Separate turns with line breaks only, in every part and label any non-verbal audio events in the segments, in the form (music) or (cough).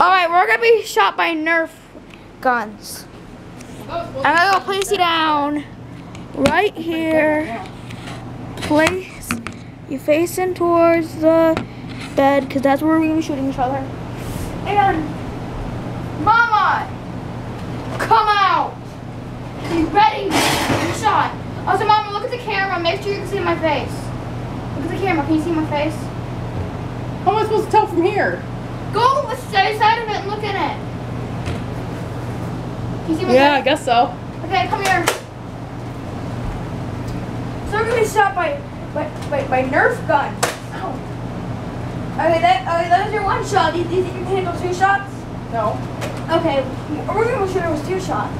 Alright, we're gonna be shot by Nerf guns. I'm gonna go place you down right here. Place you facing towards the bed because that's where we're gonna be shooting each other. And Mama, come out. You ready? You shot. Also, Mama, look at the camera. Make sure you can see my face. Look at the camera. Can you see my face?
How am I supposed to tell from here?
Go to the side of it and look in it. Can you see my
Yeah, I guess so.
Okay, come here. So we're gonna be shot by by, by, by Nerf gun. Ow. Okay, that okay, that was your one shot. Do you, do you think you can handle two shots?
No.
Okay, we're gonna shoot it with two shots.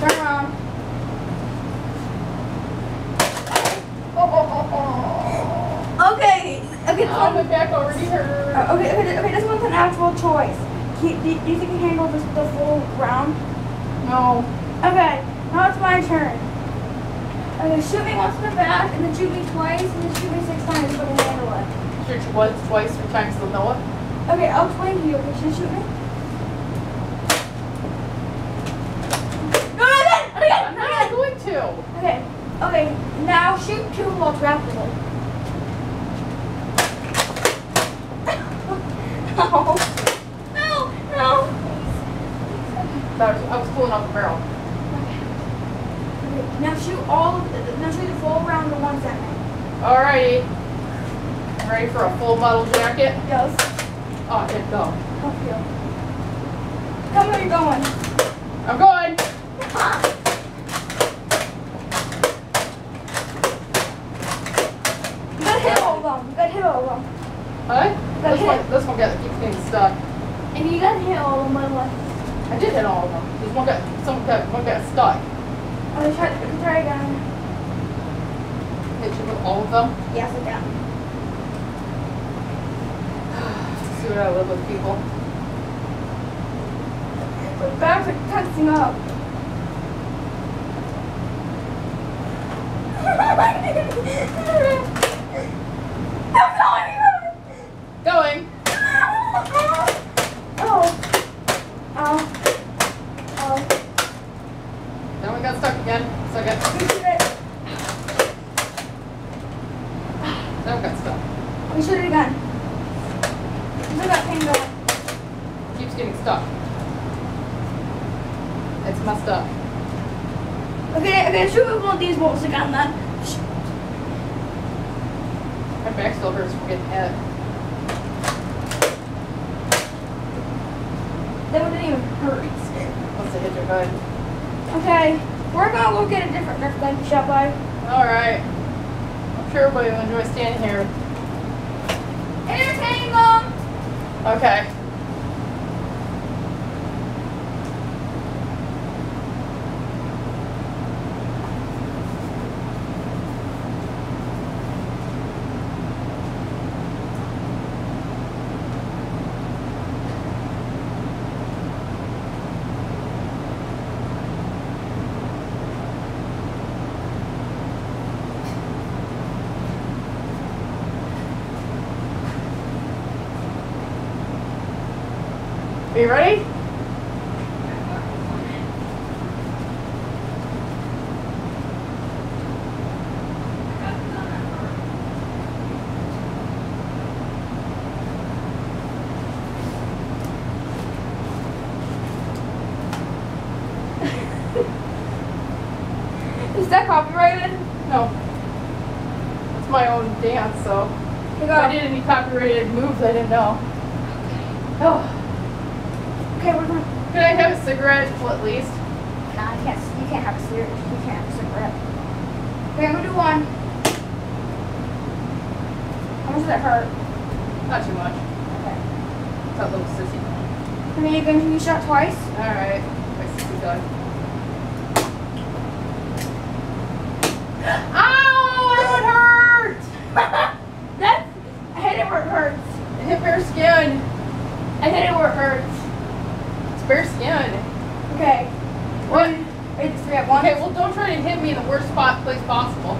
Turn around. Oh, oh, oh, oh. Okay, okay, this
Oh,
one.
my back already hurt.
Uh, okay, okay, okay, this one's an actual choice. Do you, think you can handle this, the full round?
No.
Okay, now it's my turn. Okay, shoot me once in the back, and then shoot me twice, and then shoot me six times if I can handle it.
Shoot you once, twice, three times the Noah.
Okay, I'll explain to you. Okay, should you shoot me? No, no, again!
I'm
Not again!
going to.
Okay, okay, now shoot two bolts rapidly. no, no, no.
I was, I was pulling off the barrel.
Okay, now shoot all of the, now shoot the full round of one second.
Alrighty. Ready for a full metal jacket?
Yes.
Oh, it go.
Up you. Tell me where you're going.
I'm going.
You gotta hit all of them. You gotta hit all of them.
Huh?
Got
This
hit.
one, this one got keeps getting stuck.
And you gotta hit all of them the way.
I did hit all of them. This one got, some got, one got stuck.
Okay, try, try again.
Hit you with all of them.
Yes, I can. (sighs)
See what I live with people. (laughs)
My back's like tensing up. I'm going.
Going.
Oh. Oh. Oh.
That one got stuck again. So I got,
We shoot it.
That got stuck.
We shoot it again. Still got pain going.
Keeps getting stuck. It's messed up.
Okay, okay, shoot with one of these bolts again then.
My back still hurts from getting hit.
That one didn't even hurt.
Once I hit your head.
Okay, we're gonna look at a different Nerf gun to shot by.
Alright. Sure everybody will enjoy standing here.
Entertain them!
Okay. Are you ready?
Is that copyrighted?
No. It's my own dance, so
Here
if I
go.
did any copyrighted I didn't know. Oh.
Okay, we're going. (laughs)
Could I have a cigarette well, at least?
Nah, you can't. You can't have a cigarette. You can't have a cigarette. Okay, I'm gonna do one. How much does that hurt?
Not too much.
Okay.
That little sissy.
I you're going to be shot twice.
Alright. My sissy done. (gasps) Ow! That would hurt!
That's. I hit it where it hurts.
It hit bare skin.
I hit it where it hurts.
It's bare skin.
Okay.
What?
Wait, three at once.
Okay, well don't try to hit me in the worst spot place possible.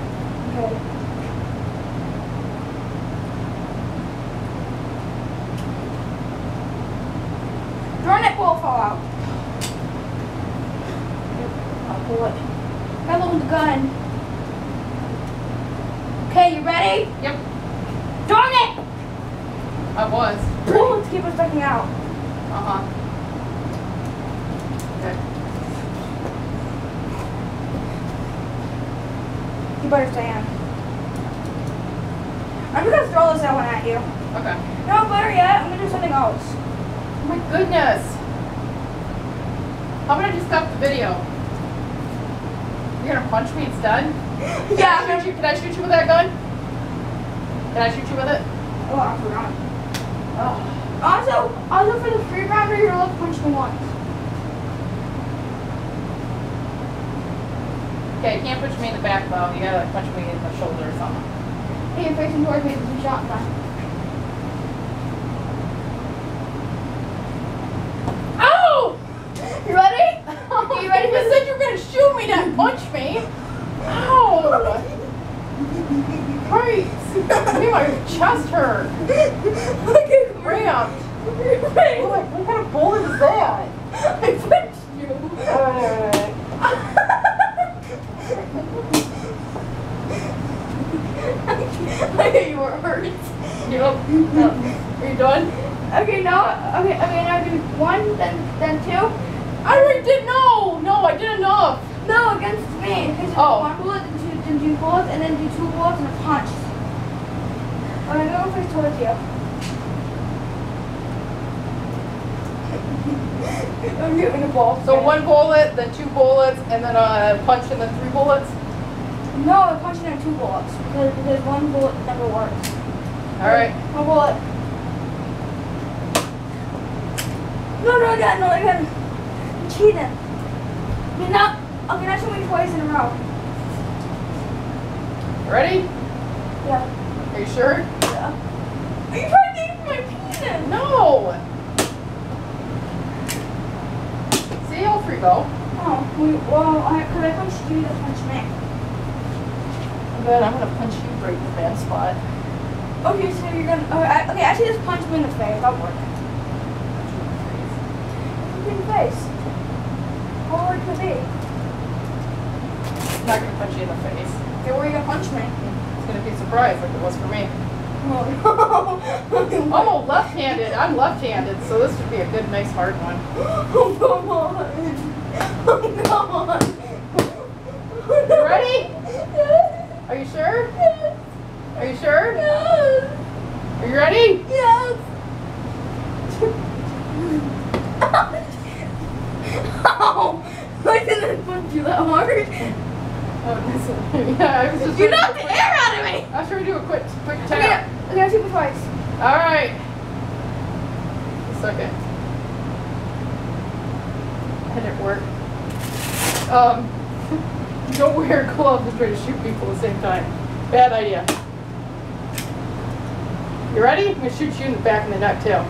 Okay, you ready?
Yep,
Darn it!
I was.
Bullets keep us sticking out.
Uh-huh. Okay.
You better stay in. I'm just gonna throw this out one at you.
Okay.
No, better yet, I'm gonna do something else.
Oh my goodness. How about I just stop the video? You're gonna punch me instead? Can
Yeah.
I you, can I shoot you with that gun? Can I shoot you with it?
Oh, I forgot.
Oh.
Also, also for the free rounder, you're allowed to punch me once.
Okay, you can't punch me in the back though. You gotta like punch me in the shoulder or something.
Hey, you're facing towards me with some shotgun.
Ow!
You ready?
You ready? You said you were gonna shoot me, not punch me. Ow! Christ! Made my chest hurt.
okay,
Cramped.
Ready?
What, what kind of bullet is that?
I punched you. (laughs)
Alright.
okay, you were hurt.
Yep. Are you done?
Okay, now, okay, okay, now do one, then, then two.
I already did no. No, I did enough.
Me. Because you
Oh.
do one bullet, then two, then two bullets, and then do two bullets and a punch. I'm gonna go face towards you. (laughs) I'm giving a ball.
So one bullet, then two bullets, and then a punch, and then three bullets.
No, I'm punching in two bullets because, because one bullet never works.
All right.
One bullet. No, no, no, no, again. I'm cheating. You're not. Okay, now too many twice in a row.
Ready?
Yeah.
Are you sure?
yeah. Are you trying to aim for my penis?
No. See all three go.
Oh, we, well, I, cause I punch you to punch me.
Then I'm gonna punch you right in the bad spot.
Okay, so you're gonna. Okay, I, okay, actually, just punch me in the face. That'll work. Punch me in the face. How hard could it be?
I'm not gonna punch you in the face.
Okay, where are you gonna punch me?
It's gonna be a surprise, like it was for me.
Oh no.
Oh, left-handed. I'm left-handed, so this should be a good, nice, hard one.
Oh, (laughs) come on. Oh, come on.
You ready?
Yes.
Are you sure?
Yes.
Are you sure?
Yes.
Are you ready?
Yes. (laughs) Ow. I didn't punch you that hard.
Oh, yeah, I was just.
You knocked the air out of me.
I was trying to do a quick, quick
Okay,
tap.
okay, I'll shoot you twice.
All right. A second. That didn't work. Um, don't wear gloves and try to shoot people at the same time. Bad idea. You ready? I'm gonna shoot you in the back of the neck too.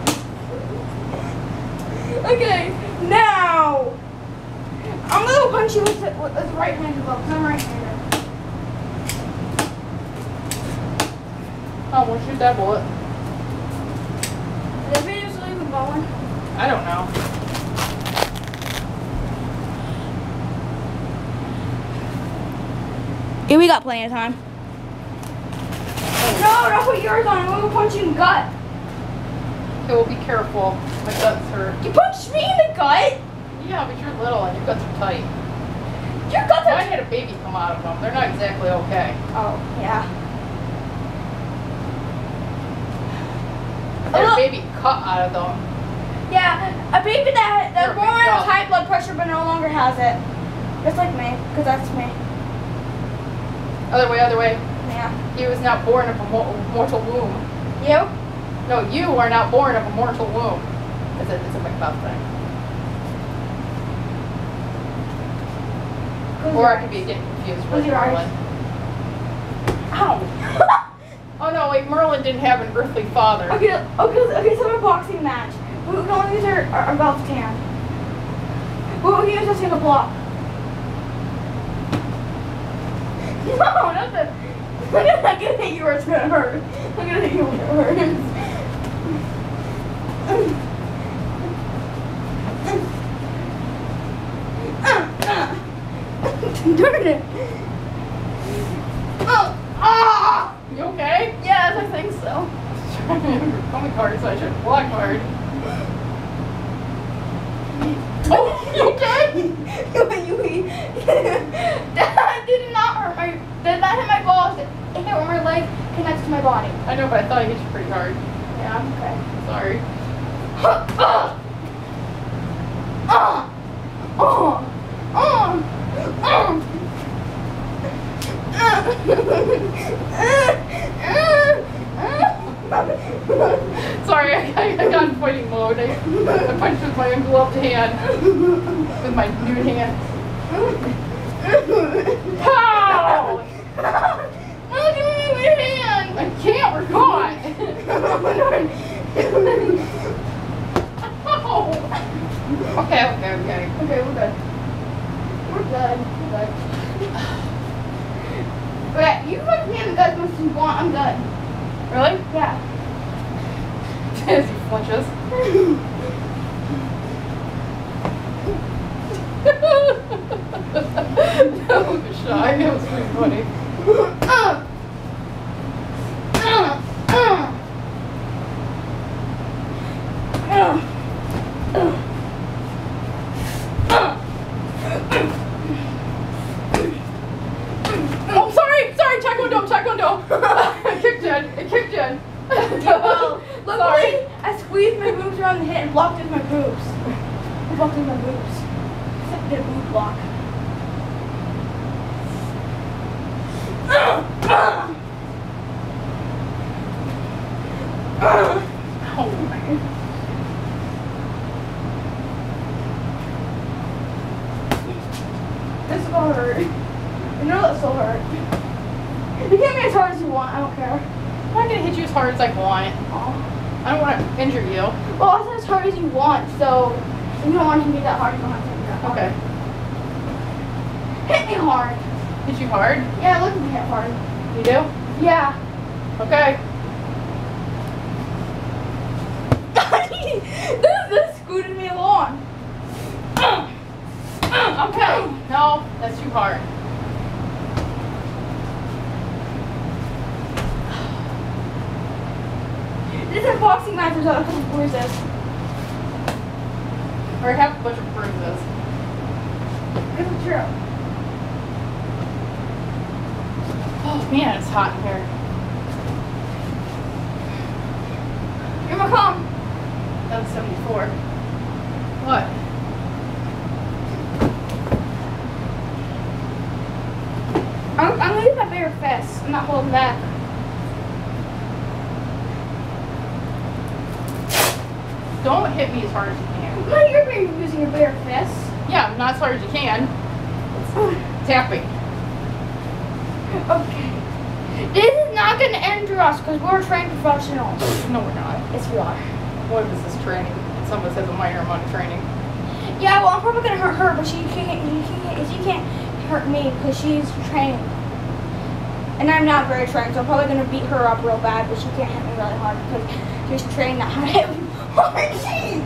Okay, now I'm gonna punch you with the, with the right-handed glove. 'cause I'm right-handed.
Oh, we'll shoot that bullet.
Is the video still even going?
I don't know.
Yeah, we got plenty of time. No, don't put yours on. I'm gonna punch you in the gut.
Okay, well, be careful. My guts hurt.
You punched me in the gut.
Yeah, but you're little and your guts are tight.
Your guts are.
I had a baby come out of them. They're not exactly okay.
Oh yeah.
I had a baby cut out of them.
Yeah, a baby that that has
dog.
high blood pressure but no longer has it. Just like me, because that's me.
Other way, other way.
Yeah.
He was not born of a mortal womb.
You?
No, you are not born of a mortal womb. It's a, it's a Macbeth thing. Or I could be getting confused with. Merlin. Ow! (laughs) Oh no, wait, Merlin didn't have an earthly father.
Okay, okay, okay, so a boxing match. We can only use our, our, our belts can. We we can use a single block. (laughs) No, not the. I'm gonna, hit you where it's gonna hurt. I'm gonna hit you where it hurts. (laughs) Darn it. Oh, ah!
Comic card, so I should block card. Oh, you okay? (laughs)
You, (laughs) that did not hurt my. Did not hit my balls. It hit where my leg connects to my body.
I know, but I thought I hit you pretty hard.
Yeah, I'm okay.
Sorry.
Uh, (gasps) uh, uh, uh, uh.
Sorry, I, I, I got in fighting mode. I, I punched with my ungloved hand. (laughs) With my nude hand. Pow!
Oh, Look at me with your hand.
I can't, we're caught. (laughs) Okay, okay, okay.
Okay, we're good. We're good. We're good. Okay, you can me in the gut as much as you want. I'm done.
Really?
Yeah. (laughs)
As he flinches. that was shy. That was pretty funny.
Uh. Uh. Uh.
Oh, sorry, sorry, taekwondo, taekwondo. (laughs) I kicked in, it kicked in.
Well, (laughs)
sorry.
luckily, I squeezed my boobs around the hip and blocked in my boobs. I blocked in my boobs. I did a boob block.
Oh, man.
This is gonna hurt. You know that's so hurt. You hit me as hard as you want, I don't care.
I'm not gonna hit you as hard as I want.
Aw.
I don't want to injure you.
Well, I said as hard as you want, so if you don't want to hit me that hard, you don't have to hit me that hard.
Okay.
Hit me hard.
Hit you hard?
Yeah, look at me hit hard.
You do?
Yeah.
Okay. (laughs)
this, this scooted me along. (clears throat)
Okay. No, that's too hard.
This is a boxing match without a couple bruises.
Or I have a bunch of bruises.
This is true.
Oh man, it's hot in here.
You're my calm.
That's 74. What?
I'm, I'm gonna use my bare fist. I'm not holding back.
Don't hit me as hard as you can.
No, you're being using your bare fists.
Yeah, not as hard as you can. Tapping.
Okay. This is not gonna injure us because we're trained professionals.
No, we're not.
Yes, we are.
What if this is training? Some of us has a minor amount of training.
Yeah, well, I'm probably gonna hurt her, but she can't. You can't. She can't hurt me because she's trained. And I'm not very trained, so I'm probably gonna beat her up real bad, but she can't hit me really hard because she's trained not to (laughs) hit me. Jeez,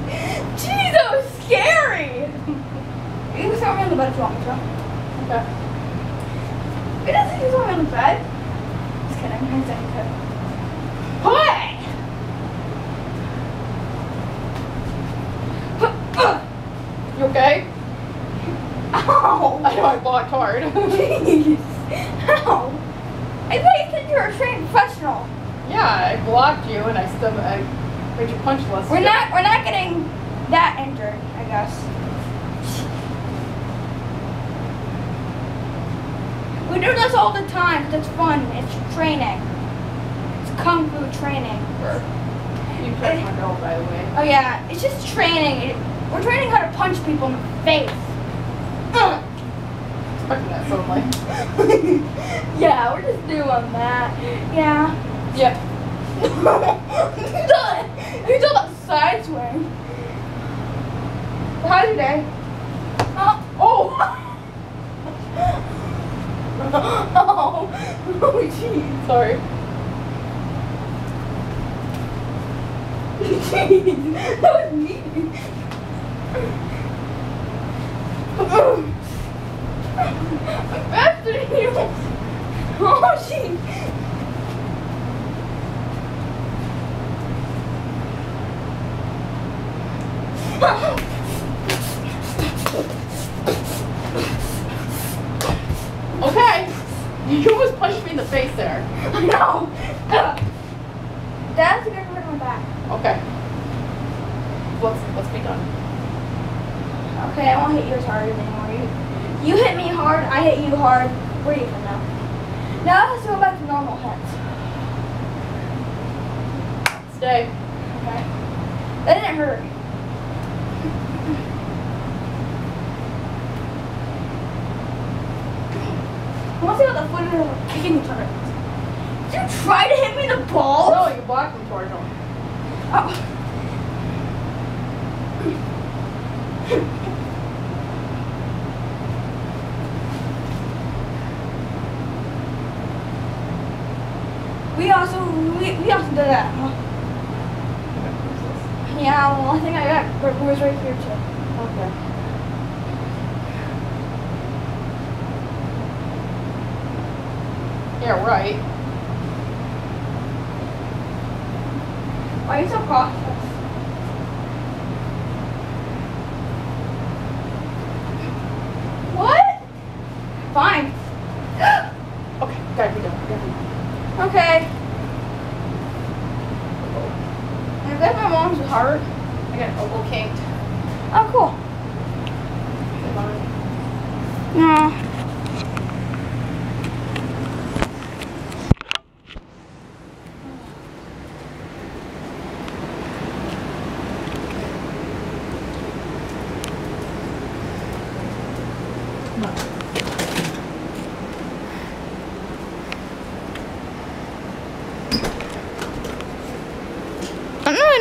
jeez, that was scary. You can me on the bed if you want me to.
Okay.
It doesn't use me on the bed. Just kidding. Good. Hey!
You okay?
Ow! (laughs)
I know I blocked hard. (laughs)
Jeez. Ow! I thought you said you were a trained professional.
yeah, I blocked you and I still I you punch less.
We're not we're not getting that injured, I guess. We do this all the time. it's fun. It's training. It's kung fu training.
You touched my belt, by the way.
Oh yeah, it's just training. We're training how to punch people in the face. Ugh.
Expecting that suddenly. (laughs)
yeah, we're just doing that. Yeah.
Yep.
you (laughs) done you done a side swing. How's your day? Uh, oh.
Oh! (laughs)
oh. Oh, jeez.
Sorry.
Jeez. (laughs) That was mean. (laughs) I'm faster than you. Oh, jeez. (laughs) Okay.
You almost punched me in the face there. (laughs)
No. That's a good one on my back.
Okay. Let's let's be done.
Okay, I won't hit you as hard anymore. You you hit me hard, I hit you hard. We're even now. Now let's go back to normal hits.
Stay.
Okay. That didn't hurt. I want to see what the footage of kicking each other. Did you try to hit me in the balls?
No, you blocked me him.
Oh. we also we, we also did that. Huh? Yeah, well I think I got Boys right here too.
Okay. Yeah, right.
Why are you so cautious? What? Fine.
Okay, gotta be done. Gotta be done.
Okay. I bet my mom's heart.
I got an elbow kinked.
Oh, cool.
Say bye.
No.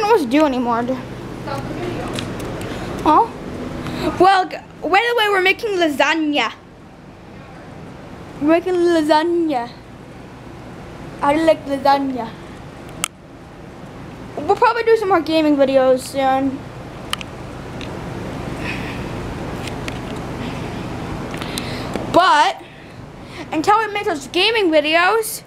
I don't really to do anymore.
Stop the video.
Oh? Well, by the way, we're making lasagna. We're making lasagna. I like lasagna. We'll probably do some more gaming videos soon. But until we make those gaming videos.